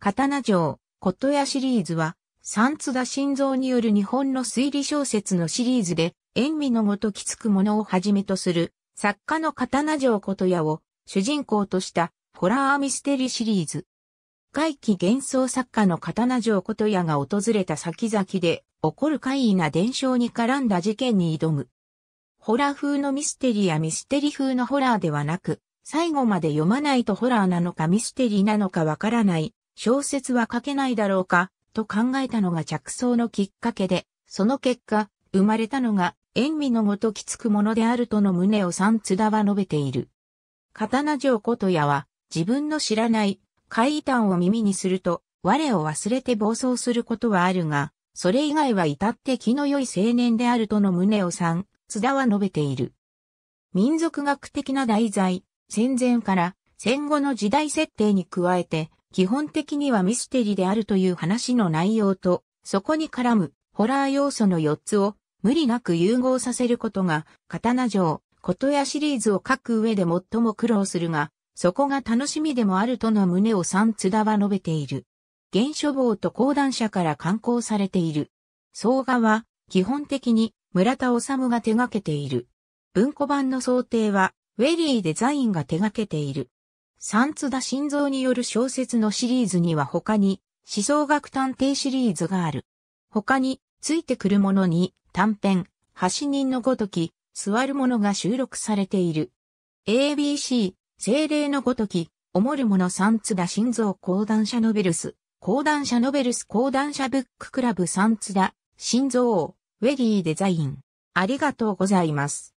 刀城、琴屋シリーズは、三津田新蔵による日本の推理小説のシリーズで、塩味のごときつくものをはじめとする、作家の刀城琴屋を主人公としたホラーミステリーシリーズ。怪奇幻想作家の刀城琴屋が訪れた先々で起こる怪異な伝承に絡んだ事件に挑む。ホラー風のミステリーやミステリー風のホラーではなく、最後まで読まないとホラーなのかミステリーなのかわからない小説は書けないだろうかと考えたのが着想のきっかけで、その結果、生まれたのが、塩味のごときつくものであるとの旨を三津田は述べている。刀城琴屋は、自分の知らない怪異談を耳にすると、我を忘れて暴走することはあるが、それ以外は至って気の良い青年であるとの旨を三津田は述べている。民族学的な題材、戦前から戦後の時代設定に加えて、基本的にはミステリーであるという話の内容と、そこに絡むホラー要素の4つを無理なく融合させることが、刀城、琴屋シリーズを書く上で最も苦労するが、そこが楽しみでもあるとの旨を三津田は述べている。原書房と講談社から刊行されている。総画は、基本的に村田治が手掛けている。文庫版の想定は、ウェリーデザインが手掛けている。三津田心臓による小説のシリーズには他に、思想学探偵シリーズがある。他に、ついてくるものに、短編、橋人のごとき、座るものが収録されている。ABC、精霊のごとき、思るもの三津田心臓講談社ノベルス、講談社ノベルス講談社ブッククラブ三津田、心臓、ウェリーデザイン。ありがとうございます。